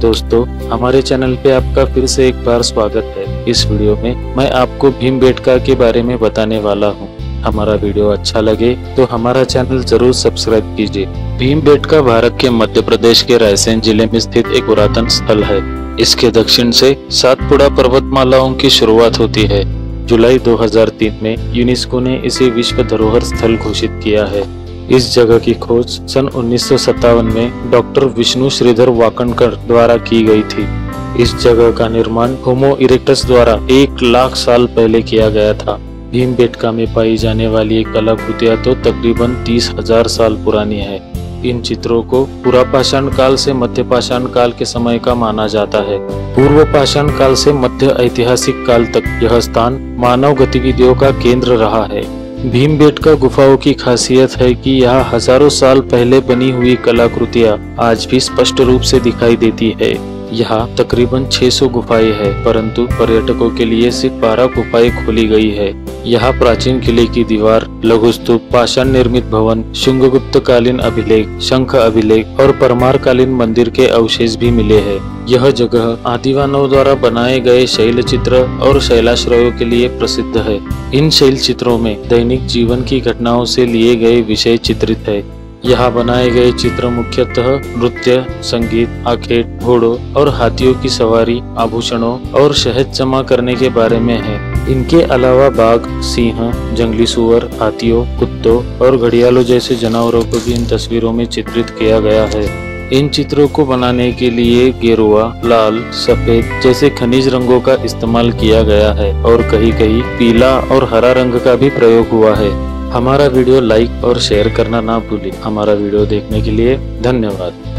दोस्तों, हमारे चैनल पे आपका फिर से एक बार स्वागत है। इस वीडियो में मैं आपको भीम बेटका के बारे में बताने वाला हूँ। हमारा वीडियो अच्छा लगे तो हमारा चैनल ज़रूर सब्सक्राइब कीजिए। भीम बेटका भारत के मध्य प्रदेश के रायसेन ज़िले में स्थित एक पुरातन स्थल है। इसके दक्षिण से सातपुड़ा पर्वतमालाओं की शुरुआत होती है। जुलाई 2003 में यूनेस्को ने इसे विश्व धरोहर स्थल घोषित किया है। इस जगह की खोज सन उन्नीस सौ सत्तावन में डॉक्टर विष्णु श्रीधर वाकणकर द्वारा की गई थी। इस जगह का निर्माण होमो इरेक्टस द्वारा एक लाख साल पहले किया गया था। भीम बेटका में पाई जाने वाली एक कलाकृतियाँ तो तकरीबन तीस हज़ार साल पुरानी है। इन चित्रों को पूरा पाषाण काल से मध्य पाषाण काल के समय का माना जाता है। पूर्व पाषाण काल से मध्य ऐतिहासिक काल तक यह स्थान मानव गतिविधियों का केंद्र रहा है। भीमबेटका गुफाओं की खासियत है कि यहाँ हज़ारों साल पहले बनी हुई कलाकृतियाँ आज भी स्पष्ट रूप से दिखाई देती है। यहाँ तकरीबन 600 गुफाएँ हैं, परंतु पर्यटकों के लिए सिर्फ़ 12 गुफाएँ खोली गई है। यहाँ प्राचीन किले की दीवार लघु स्तूप पाषाण निर्मित भवन शुंगगुप्त कालीन अभिलेख, शंख अभिलेख और परमार कालीन मंदिर के अवशेष भी मिले हैं। यह जगह आदिवानों द्वारा बनाए गए शैल चित्र और शैलाश्रयों के लिए प्रसिद्ध है। इन शैल चित्रों में दैनिक जीवन की घटनाओं से लिए गए विषय चित्रित है। यहाँ बनाए गए चित्र मुख्यतः नृत्य, संगीत, आखेट, घोड़ों और हाथियों की सवारी, आभूषणों और शहद जमा करने के बारे में है। इनके अलावा बाघ, सिंह, जंगली सुअर, हाथियों, कुत्तों और घड़ियालों जैसे जानवरों को भी इन तस्वीरों में चित्रित किया गया है। इन चित्रों को बनाने के लिए गेरुआ, लाल, सफ़ेद जैसे खनिज रंगों का इस्तेमाल किया गया है और कहीं कहीं पीला और हरा रंग का भी प्रयोग हुआ है। हमारा वीडियो लाइक और शेयर करना ना भूलें। हमारा वीडियो देखने के लिए धन्यवाद।